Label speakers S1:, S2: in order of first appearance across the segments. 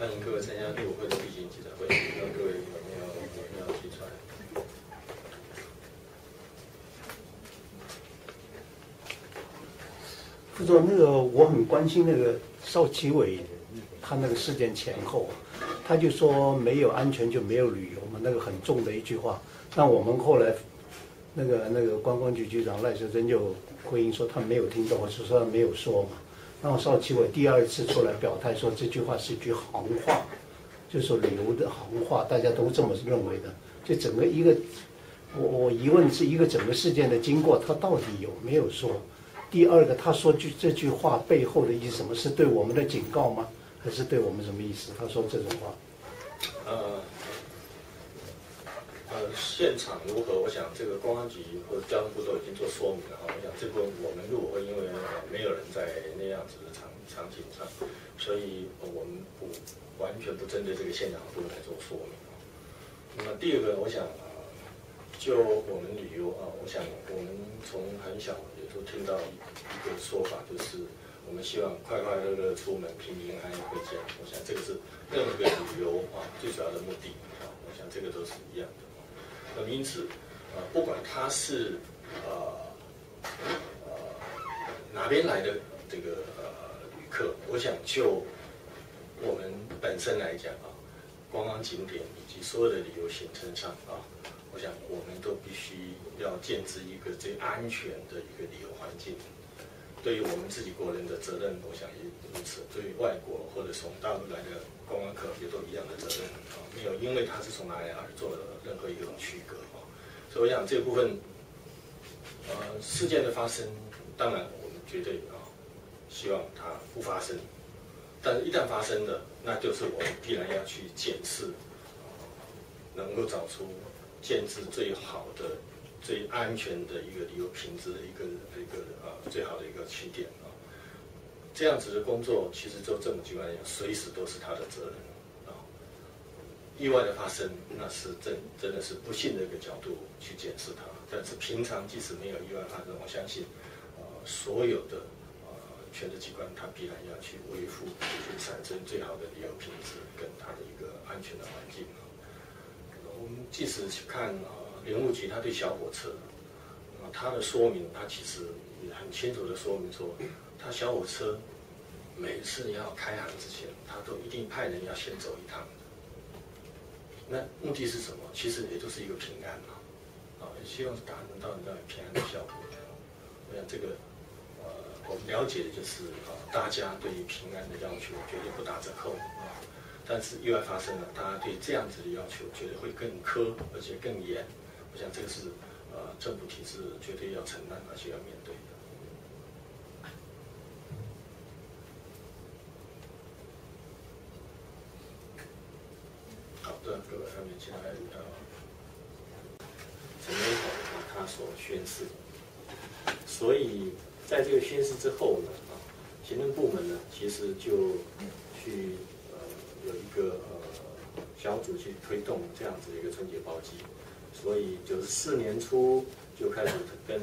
S1: 欢迎各位参加六会的例行记者会，不知道各位有没有有没有提出来？
S2: 就说那个我很关心那个邵奇伟，他那个事件前后，他就说没有安全就没有旅游嘛，那个很重的一句话。但我们后来那个那个观光局局长赖秀珍就回应说他没有听懂，或者说他没有说嘛。然后邵奇伟第二次出来表态说这句话是句行话，就是说旅游的行话，大家都这么认为的。就整个一个，我我疑问是一个整个事件的经过，他到底有没有说？第二个，他说句这句话背后的意思什么？是对我们的警告吗？还是对我们什么意思？他说这种话。
S1: 呃，呃，现场如何？我想这个公安局或者交通部都说明了哈。我想这部我们如果会因为没有人在那样子的场场景上，所以我们不完全不针对这个现场部分来做说明啊。那么第二个，我想啊，就我们旅游啊，我想我们从很小。都听到一个说法，就是我们希望快快乐乐出门，平平安安回家。我想这个是任何旅游啊最主要的目的啊。我想这个都是一样的。那么因此，呃，不管他是呃呃哪边来的这个呃旅客，我想就我们本身来讲啊，观光景点以及所有的旅游行程上啊。我想，我们都必须要建置一个最安全的一个旅游环境。对于我们自己国人的责任，我想也如此；对于外国或者从大陆来的观光客，也都一样的责任啊。没有因为他是从哪里而做了任何一种区隔啊。所以，我想这部分，呃，事件的发生，当然我们绝对啊，希望它不发生。但是，一旦发生了，那就是我们必然要去检视，能够找出。建制最好的、最安全的一个旅游品质的一个一个啊最好的一个起点啊，这样子的工作其实就政府机关来讲，随时都是他的责任啊。意外的发生，那是真真的是不幸的一个角度去检视它。但是平常即使没有意外发生，我相信啊所有的啊权力机关，他必然要去维护、去产生最好的旅游品质跟它的一个安全的环境。我们即使去看啊，林务局他对小火车啊，他的说明，他其实很清楚的说明说，他小火车每次要开行之前，他都一定派人要先走一趟。那目的是什么？其实也就是一个平安嘛，啊，希望是达成到那平安的效果。我想这个呃，我们了解的就是啊，大家对于平安的要求绝对不打折扣啊。但是意外发生了，大家对这样子的要求绝对会更苛，而且更严。我想这个是呃政府体制绝对要承担而且要面对的。好的，各位，下面请来呃陈美好他所宣誓。所以在这个宣誓之后呢，啊，行政部门呢其实就去呃。有一个呃小组去推动这样子的一个春节包机，所以九十四年初就开始跟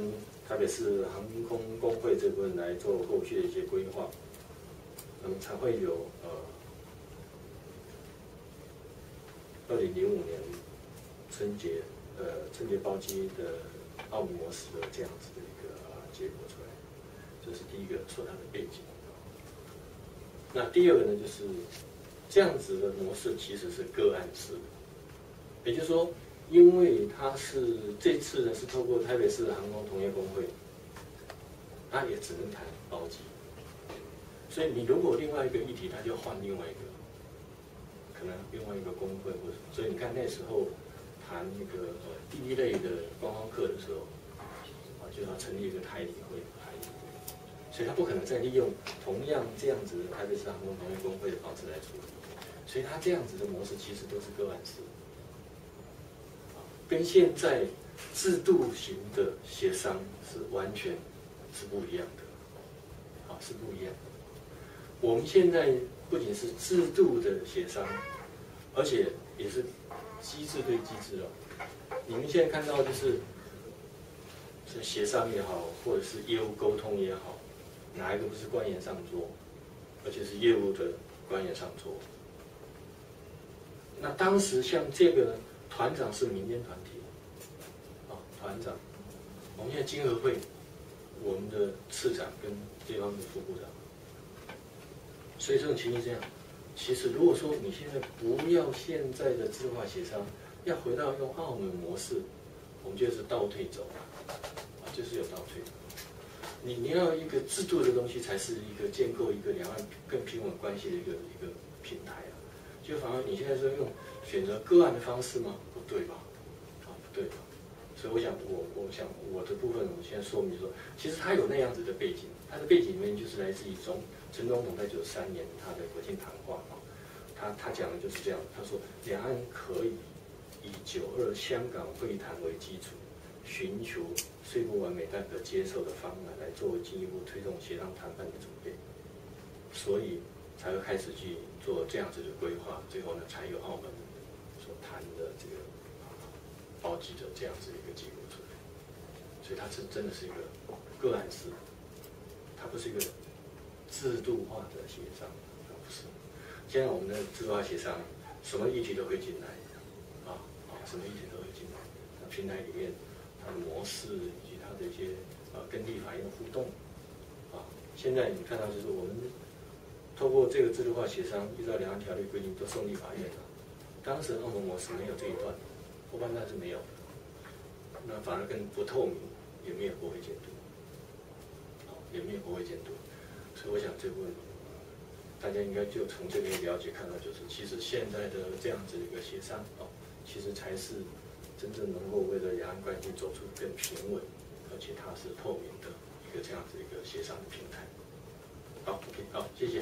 S1: 特别是航空工会这部分来做后续的一些规划，那么才会有呃二零零五年春节呃春节包机的奥姆模式的这样子的一个结果出来，这是第一个说它的背景。那第二个呢就是。这样子的模式其实是个案式的，也就是说，因为它是这次呢是透过台北市航空同业工会，它也只能谈包机，所以你如果另外一个议题，它就换另外一个，可能另外一个工会或者，所以你看那时候谈那个第一类的观光客的时候，啊就要成立一个台理会。所以他不可能再利用同样这样子的台北市航空同业工会的方式来处理，所以他这样子的模式其实都是个案式，跟现在制度型的协商是完全是不一样的，啊是不一样的。我们现在不仅是制度的协商，而且也是机制对机制了。你们现在看到就是是协商也好，或者是业务沟通也好。哪一个不是官员上桌，而且是业务的官员上桌？那当时像这个团长是民间团体，啊，团长，我们现在经合会，我们的次长跟对方的副部长，所以这种情形这样。其实如果说你现在不要现在的自化协商，要回到用澳门模式，我们就是倒退走了，啊，就是有倒退。你你要一个制度的东西，才是一个建构一个两岸更平稳关系的一个一个平台啊。就反而你现在说用选择个案的方式吗？不对吧？啊，不对吧？所以我想，我我想我的部分，我先说明说，其实他有那样子的背景，他的背景里面就是来自于中陈总统在九三年他的国庆谈话啊，他他讲的就是这样，他说两岸可以以九二香港会谈为基础。寻求虽不完美但可接受的方案，来作为进一步推动协商谈判的准备，所以才会开始去做这样子的规划。最后呢，才有澳门所谈的这个包机的这样子一个结果出来。所以它是真的是一个个案式，它不是一个制度化的协商，它不是。现在我们的制度化协商，什么议题都会进来，啊啊，什么议题都会进来，那平台里面它的。模式以及它的一些呃跟立法院的互动啊，现在你看到就是我们透过这个制度化协商，依照两岸条例规定都送立法院了。当时澳门模式没有这一段，后半段是没有的，那反而更不透明，也没有国会监督，也没有国会监督，所以我想这部分大家应该就从这边了解看到，就是其实现在的这样子一个协商啊，其实才是。真正能够为了两岸关系走出更平稳，而且它是透明的一个这样子一个协商的平台。好，OK，好，谢谢。